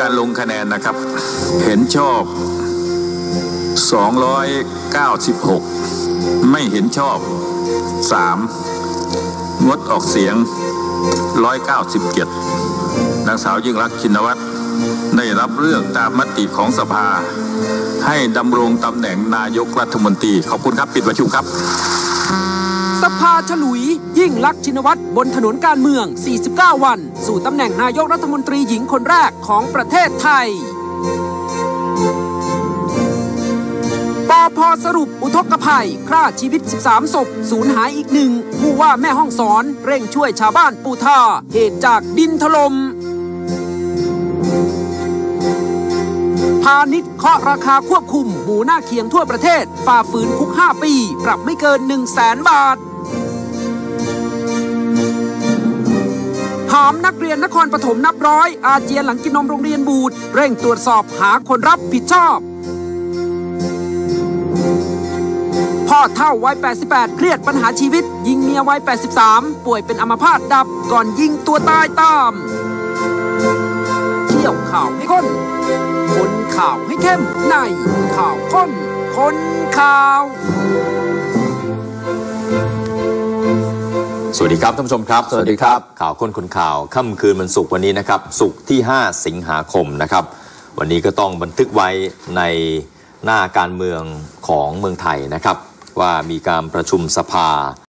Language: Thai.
การลงคะแนนนะครับ เห็นชอบ 296 ไม่เห็นชอบ 3 งดออกเสียง 197 นางสาวยิ่งรักชินวัตรได้รับเลือกตามมติของสภา ให้ดำรงตำแหน่งนายกรัฐมนตรี ขอบคุณครับ ปิดประชุมครับ สภาฉลุย ยิ่งลักษณ์ชินวัตรบนถนนการเมือง 49 วัน สู่ตำแหน่งนายกรัฐมนตรีหญิงคนแรกของประเทศไทยปอพสรุปอุทกภัยฆ่าชีวิต 13 ศพ สูญหายอีกหนึ่ง ผู้ว่าแม่ห้องสอนเร่งช่วยชาวบ้านปูทาเหตุจากดินถลม่มพาณิชย์เคาะราคาควบคุม หมูหน้าเคียงทั่วประเทศ ฝ่าฝืนคุก 5 ปี ปรับไม่เกิน 1 0 0 0 0แสนบาท หามนักเรียนนครปฐมนับร้อย อาเจียนหลังกินนมโรงเรียนบูดเร่งตรวจสอบหาคนรับผิดชอบ พ่อเท่าวัย 88 เครียดปัญหาชีวิต ยิงเมียวัย 83 ป่วยเป็นอัมพาตดับก่อนยิงตัวตายตามเที่ยวข่าวให้ข้นคนข่าวให้เข้มในข่าวข้นคนข่าว ดีครับท่านผู้ชมครับ สวัสดีครับ ข่าวค้นคนข่าวค่ำคืนวันศุกร์วันนี้นะครับศุกร์ที่ 5 สิงหาคมนะครับ วันนี้ก็ต้องบันทึกไว้ในหน้าการเมืองของเมืองไทยนะครับ ว่ามีการประชุมสภา